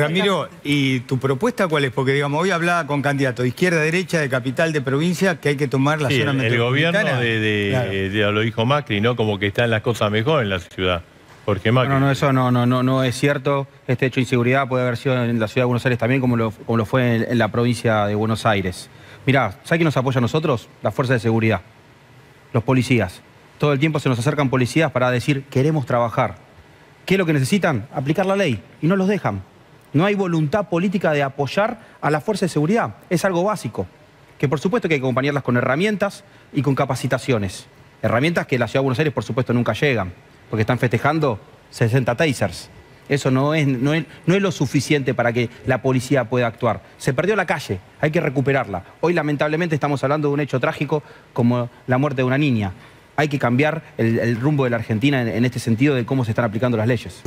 Ramiro, ¿y tu propuesta cuál es? Porque, digamos, hoy hablaba con candidatos de izquierda, derecha, de capital, de provincia, que hay que tomar la Sí, zona el, el metropolitana. gobierno de, de- Claro. de- lo dijo Macri, ¿no? Como que están las cosas mejor en la ciudad. Porque Macri. No, no, eso no, no, no, no es cierto. Este hecho de inseguridad puede haber sido en la ciudad de Buenos Aires también, como lo, como lo fue en, en la provincia de Buenos Aires. Mirá, ¿sabes quién nos apoya a nosotros? La fuerza de seguridad, los policías. Todo el tiempo se nos acercan policías para decir, queremos trabajar. ¿Qué es lo que necesitan? Aplicar la ley. Y no los dejan. No hay voluntad política de apoyar a la fuerza de seguridad. Es algo básico. Que por supuesto que hay que acompañarlas con herramientas y con capacitaciones. Herramientas que la ciudad de Buenos Aires por supuesto nunca llegan. Porque están festejando 60 tasers. Eso no es, no, es, no es lo suficiente para que la policía pueda actuar. Se perdió la calle, hay que recuperarla. Hoy lamentablemente estamos hablando de un hecho trágico como la muerte de una niña. Hay que cambiar el, rumbo de la Argentina en, en este sentido de cómo se están aplicando las leyes.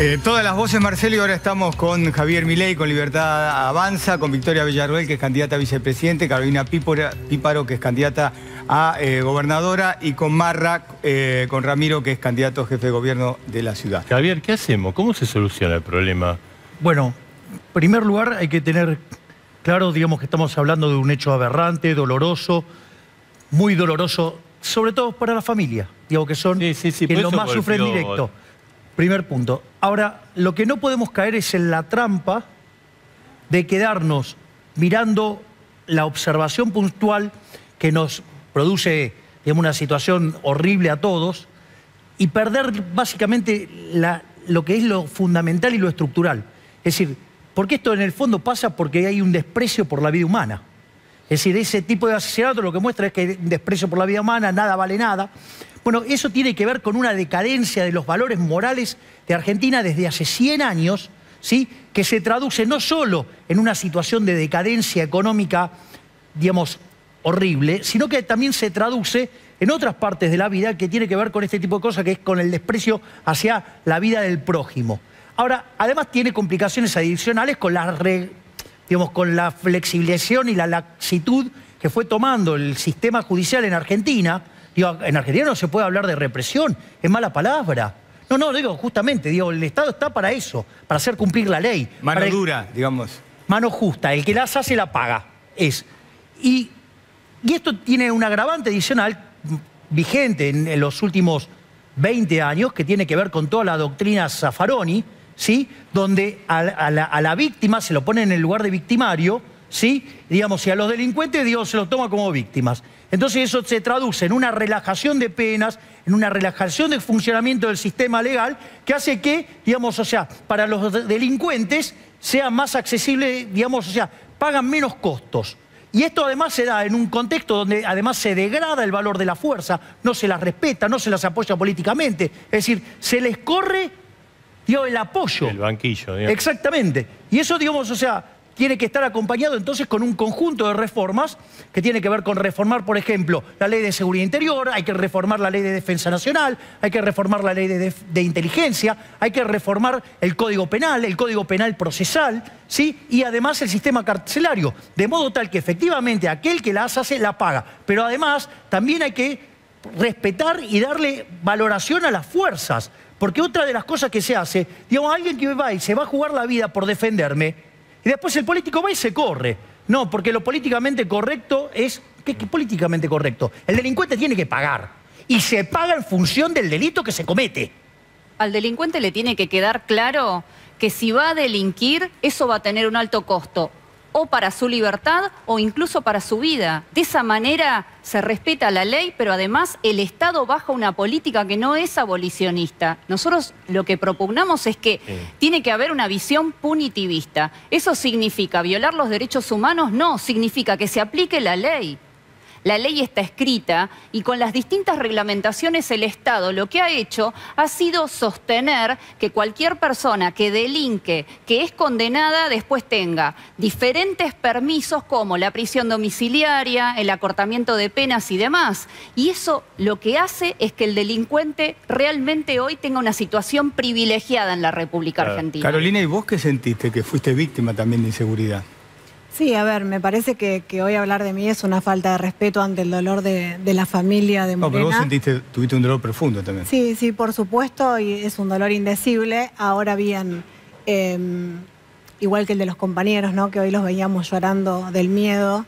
Eh, todas las voces, Marcelo, y ahora estamos con Javier Milei, con Libertad Avanza, con Victoria Villarroel, que es candidata a vicepresidente, Carolina Pípora- Píparo, que es candidata a eh, gobernadora, y con Marra, eh, con Ramiro, que es candidato a jefe de gobierno de la ciudad. Javier, ¿qué hacemos? ¿Cómo se soluciona el problema? Bueno, en primer lugar hay que tener claro, digamos que estamos hablando de un hecho aberrante, doloroso, muy doloroso, sobre todo para la familia, digo que son Sí, sí, sí, lo eso más sufren directo. Primer punto. Ahora, lo que no podemos caer es en la trampa de quedarnos mirando la observación puntual que nos produce digamos, una situación horrible a todos y perder básicamente lo que es lo fundamental y lo estructural. Es decir, porque esto en el fondo pasa porque hay un desprecio por la vida humana. Es decir, ese tipo de asesinato lo que muestra es que hay un desprecio por la vida humana, nada vale nada. Bueno, eso tiene que ver con una decadencia de los valores morales de Argentina desde hace 100 años, ¿sí? que se traduce no solo en una situación de decadencia económica, digamos, horrible, sino que también se traduce en otras partes de la vida que tiene que ver con este tipo de cosas, que es con el desprecio hacia la vida del prójimo. Ahora, además tiene complicaciones adicionales con la, digamos, con la flexibilización y la laxitud que fue tomando el sistema judicial en Argentina. Digo, en Argentina no se puede hablar de represión, es mala palabra. No, no, digo, justamente, digo, el Estado está para eso, para hacer cumplir la ley. Mano el- dura, digamos. mano justa, el que las hace la paga. Es. Y, y esto tiene un agravante adicional vigente en, en los últimos 20 años, que tiene que ver con toda la doctrina Zaffaroni, ¿sí? donde a, a la, a la víctima se lo pone en el lugar de victimario, ¿sí? digamos, y a los delincuentes Dios se los toma como víctimas. Entonces eso se traduce en una relajación de penas, en una relajación del funcionamiento del sistema legal, que hace que, digamos, o sea, para los de- delincuentes sea más accesible, digamos, o sea, pagan menos costos. Y esto además se da en un contexto donde además se degrada el valor de la fuerza, no se las respeta, no se las apoya políticamente. Es decir, se les corre digo, el apoyo. El banquillo, digamos. Exactamente. Y eso, digamos, o sea, tiene que estar acompañado entonces con un conjunto de reformas que tiene que ver con reformar, por ejemplo, la ley de seguridad interior, hay que reformar la ley de defensa nacional, hay que reformar la ley de, inteligencia, hay que reformar el código penal, el código penal procesal, ¿sí? Y además el sistema carcelario, de modo tal que efectivamente aquel que las hace la paga. Pero además también hay que respetar y darle valoración a las fuerzas. Porque otra de las cosas que se hace, digamos, alguien que va y se va a jugar la vida por defenderme, y después el político va y se corre. No, porque lo políticamente correcto es. ¿Qué, qué políticamente correcto? El delincuente tiene que pagar. Y se paga en función del delito que se comete. Al delincuente le tiene que quedar claro que si va a delinquir, eso va a tener un alto costo, o para su libertad o incluso para su vida. De esa manera se respeta la ley, pero además el Estado baja una política que no es abolicionista. Nosotros lo que propugnamos es que tiene que haber una visión punitivista. ¿Eso significa violar los derechos humanos? No, significa que se aplique la ley. La ley está escrita y con las distintas reglamentaciones el Estado lo que ha hecho ha sido sostener que cualquier persona que delinque, que es condenada, después tenga diferentes permisos como la prisión domiciliaria, el acortamiento de penas y demás. Y eso lo que hace es que el delincuente realmente hoy tenga una situación privilegiada en la República Argentina. Carolina, ¿y vos qué sentiste? Que fuiste víctima también de inseguridad. Sí, a ver, me parece que, que hoy hablar de mí es una falta de respeto ante el dolor de, de la familia de No, Morena. pero vos sentiste, tuviste un dolor profundo también. Sí, sí, por supuesto, y es un dolor indecible. Ahora bien, eh, igual que el de los compañeros, ¿no? que hoy los veíamos llorando del miedo.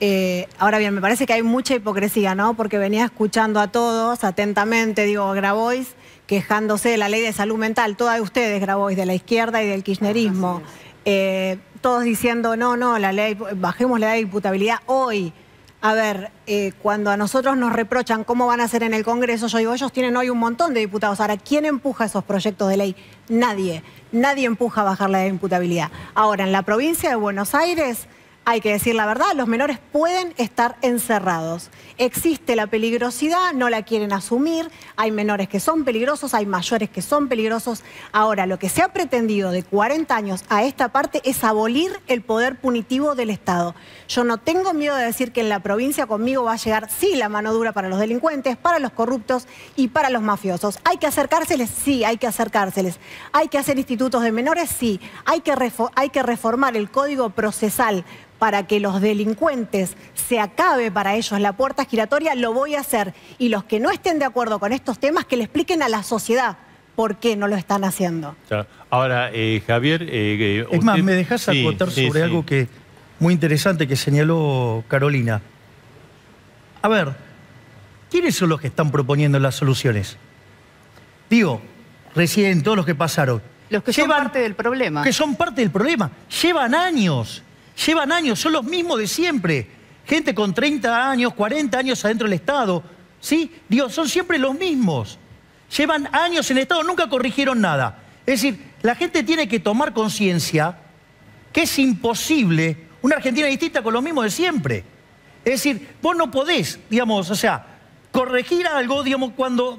Eh, ahora bien, me parece que hay mucha hipocresía, ¿no? Porque venía escuchando a todos atentamente, digo, Grabois, quejándose de la ley de salud mental, todas ustedes, Grabois, de la izquierda y del kirchnerismo, eh, todos diciendo, no, no, la ley, bajemos la ley de imputabilidad hoy. A ver, eh, cuando a nosotros nos reprochan cómo van a hacer en el Congreso, yo digo, ellos tienen hoy un montón de diputados. Ahora, ¿quién empuja esos proyectos de ley? Nadie. Nadie empuja a bajar la de imputabilidad. Ahora, en la provincia de Buenos Aires hay que decir la verdad, los menores pueden estar encerrados. Existe la peligrosidad, no la quieren asumir, hay menores que son peligrosos, hay mayores que son peligrosos. Ahora, lo que se ha pretendido de 40 años a esta parte es abolir el poder punitivo del Estado. Yo no tengo miedo de decir que en la provincia conmigo va a llegar, sí, la mano dura para los delincuentes, para los corruptos y para los mafiosos. ¿Hay que acercárseles? Sí, hay que acercárseles. ¿Hay que hacer institutos de menores? Sí. ¿Hay que, hay que reformar el código procesal para que los delincuentes se acabe para ellos la puerta giratoria, lo voy a hacer. Y los que no estén de acuerdo con estos temas, que le expliquen a la sociedad por qué no lo están haciendo. Ahora, eh, Javier... Eh, es más, me dejas acotar sobre algo que muy interesante que señaló Carolina. A ver, ¿quiénes son los que están proponiendo las soluciones? Digo, recién todos los que pasaron. Los que son parte del problema. Que son parte del problema. Llevan años Llevan años, son los mismos de siempre. Gente con 30 años, 40 años adentro del Estado. ¿Sí? Dios, son siempre los mismos. Llevan años en el Estado, nunca corrigieron nada. Es decir, la gente tiene que tomar conciencia que es imposible una Argentina distinta con lo mismo de siempre. Es decir, vos no podés, digamos, o sea, corregir algo, digamos, cuando,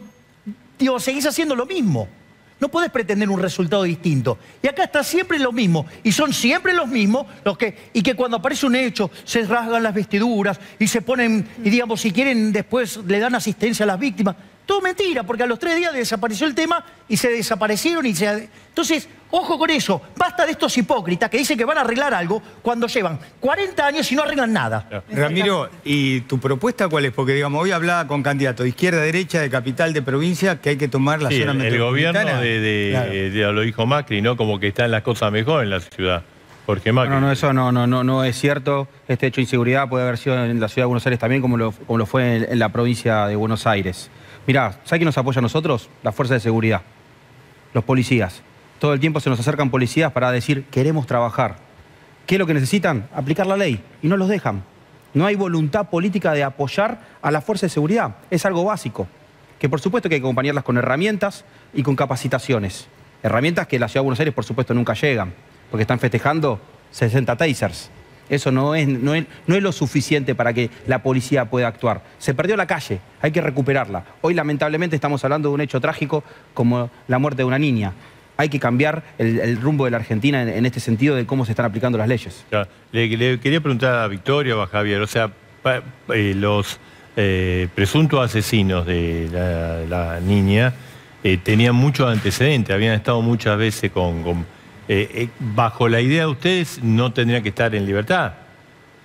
digo, seguís haciendo lo mismo. No puedes pretender un resultado distinto. Y acá está siempre lo mismo. Y son siempre los mismos los que, y que cuando aparece un hecho se rasgan las vestiduras y se ponen, y digamos, si quieren después le dan asistencia a las víctimas. Todo mentira, porque a los tres días desapareció el tema y se desaparecieron y se... Entonces, ojo con eso. Basta de estos hipócritas que dicen que van a arreglar algo cuando llevan 40 años y no arreglan nada. Ramiro, ¿y tu propuesta cuál es? Porque, digamos, hoy hablaba con candidatos de izquierda, derecha, de capital, de provincia, que hay que tomar la zona el, el gobierno de, lo dijo Macri, ¿no? Como que están las cosas mejor en la ciudad. No, no, eso no, no, no, no es cierto. Este hecho de inseguridad puede haber sido en la ciudad de Buenos Aires también, como lo, como lo fue en, la provincia de Buenos Aires. Mirá, ¿sabe quién nos apoya a nosotros? La fuerza de seguridad, los policías. Todo el tiempo se nos acercan policías para decir, queremos trabajar. ¿Qué es lo que necesitan? Aplicar la ley. Y no los dejan. No hay voluntad política de apoyar a la fuerza de seguridad. Es algo básico. Que por supuesto que hay que acompañarlas con herramientas y con capacitaciones. Herramientas que la Ciudad de Buenos Aires, por supuesto, nunca llegan. Porque están festejando 60 tasers. Eso no es, no, es, no es lo suficiente para que la policía pueda actuar. Se perdió la calle, hay que recuperarla. Hoy lamentablemente estamos hablando de un hecho trágico como la muerte de una niña. Hay que cambiar el, rumbo de la Argentina en, este sentido de cómo se están aplicando las leyes. Le, quería preguntar a Victoria o a Javier, o sea, eh, los eh, presuntos asesinos de la, niña eh, tenían muchos antecedentes, habían estado muchas veces con eh, bajo la idea de ustedes, no tendría que estar en libertad.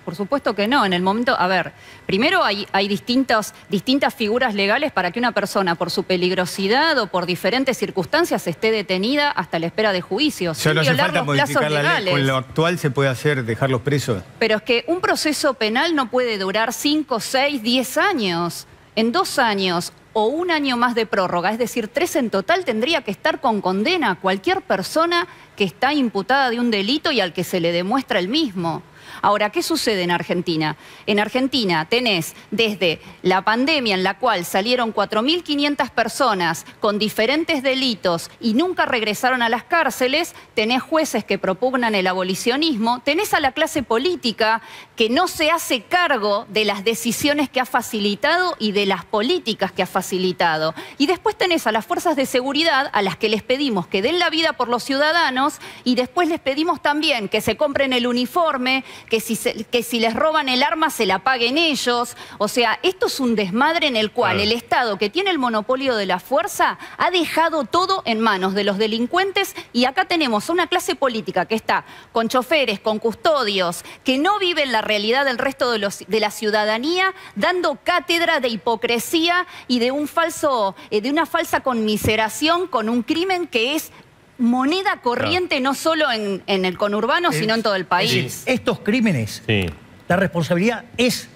Por supuesto que no. En el momento, a ver, primero hay, hay distintas, distintas figuras legales para que una persona, por su peligrosidad o por diferentes circunstancias, esté detenida hasta la espera de juicio. O no hace falta modificar la ley. Con lo actual se puede hacer, dejarlos presos. Pero es que un proceso penal no puede durar 5, 6, 10 años. En dos años o un año más de prórroga, es decir, tres en total, tendría que estar con condena cualquier persona que está imputada de un delito y al que se le demuestra el mismo. Ahora, ¿qué sucede en Argentina? En Argentina tenés desde la pandemia en la cual salieron 4.500 personas con diferentes delitos y nunca regresaron a las cárceles, tenés jueces que propugnan el abolicionismo, tenés a la clase política que no se hace cargo de las decisiones que ha facilitado y de las políticas que ha facilitado. Y después tenés a las fuerzas de seguridad a las que les pedimos que den la vida por los ciudadanos y después les pedimos también que se compren el uniforme, que si, que si les roban el arma se la paguen ellos. O sea, esto es un desmadre en el cual el Estado, que tiene el monopolio de la fuerza, ha dejado todo en manos de los delincuentes y acá tenemos una clase política que está con choferes, con custodios, que no viven la realidad del resto de, los, de la ciudadanía, dando cátedra de hipocresía y de, un falso, eh, de una falsa conmiseración con un crimen que es moneda corriente no solo en, en el conurbano, sino en todo el país. estos crímenes, Sí. la responsabilidad es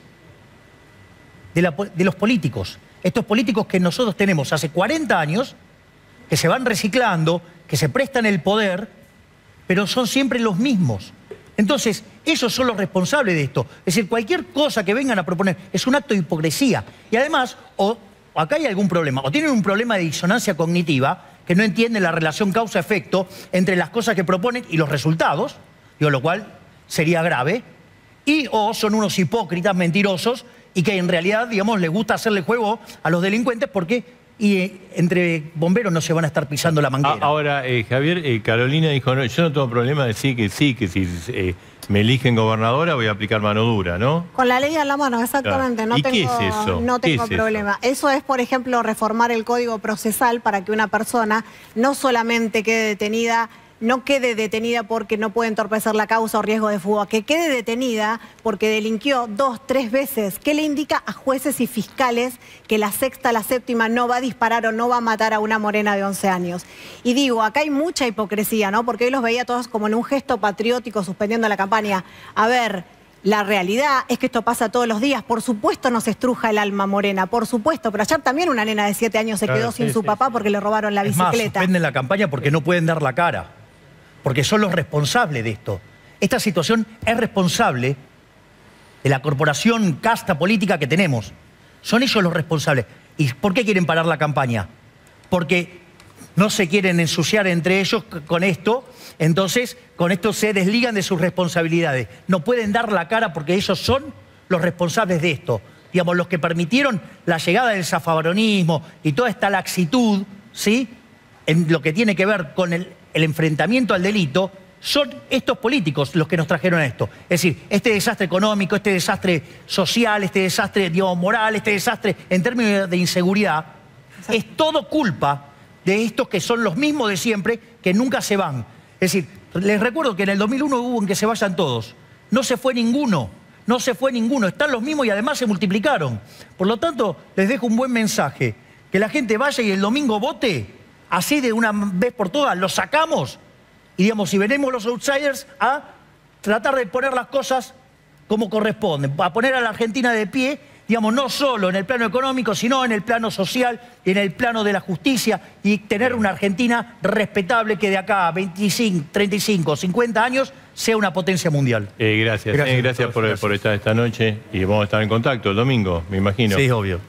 de, la po- de los políticos. Estos políticos que nosotros tenemos hace 40 años, que se van reciclando, que se prestan el poder, pero son siempre los mismos. Entonces, ellos son los responsables de esto. Es decir, cualquier cosa que vengan a proponer es un acto de hipocresía. Y además, o, o acá hay algún problema, o tienen un problema de disonancia cognitiva, que no entienden la relación causa-efecto entre las cosas que proponen y los resultados, digo, lo cual sería grave, y o son unos hipócritas mentirosos y que en realidad, digamos, les gusta hacerle juego a los delincuentes porque y, eh, entre bomberos no se van a estar pisando la A- manguera. Ahora, eh, Javier, eh, Carolina dijo, no, yo no tengo problema de decir que sí, que si eh, me eligen gobernadora voy a aplicar mano dura, ¿no? Con la ley a la mano, exactamente. Claro. No ¿Y qué tengo, es eso? No ¿Qué tengo es eso? problema. Eso? es, por ejemplo, reformar el código procesal para que una persona no solamente quede detenida, no quede detenida porque no puede entorpecer la causa o riesgo de fuga, que quede detenida porque delinquió dos, tres veces. ¿Qué le indica a jueces y fiscales que la sexta, la séptima no va a disparar o no va a matar a una morena de 11 años? Y digo, acá hay mucha hipocresía, ¿no? Porque hoy los veía todos como en un gesto patriótico suspendiendo la campaña. A ver, la realidad es que esto pasa todos los días. Por supuesto nos estruja el alma morena, por supuesto. Pero ayer también una nena de 7 años se Claro, quedó sin sí, su sí, papá porque le robaron la es más, bicicleta. suspenden la campaña porque no pueden dar la cara, porque son los responsables de esto. Esta situación es responsable de la corporación casta política que tenemos. Son ellos los responsables. ¿Y por qué quieren parar la campaña? Porque no se quieren ensuciar entre ellos con esto, entonces con esto se desligan de sus responsabilidades. No pueden dar la cara porque ellos son los responsables de esto. Digamos, los que permitieron la llegada del zafaronismo y toda esta laxitud, ¿sí? En lo que tiene que ver con el, el enfrentamiento al delito, son estos políticos los que nos trajeron a esto. Es decir, este desastre económico, este desastre social, este desastre digamos, moral, este desastre en términos de inseguridad, es todo culpa de estos que son los mismos de siempre, que nunca se van. Es decir, les recuerdo que en el 2001 hubo en que se vayan todos. No se fue ninguno, no se fue ninguno. Están los mismos y además se multiplicaron. Por lo tanto, les dejo un buen mensaje. Que la gente vaya y el domingo vote, así de una vez por todas, lo sacamos. Y digamos, si venimos los outsiders a tratar de poner las cosas como corresponden, a poner a la Argentina de pie, digamos, no solo en el plano económico, sino en el plano social y en el plano de la justicia y tener una Argentina respetable que de acá a 25, 35, 50 años sea una potencia mundial. Eh, gracias, Gracias, eh, gracias doctor, por, gracias. por estar esta noche y vamos a estar en contacto el domingo, me imagino. Sí, obvio.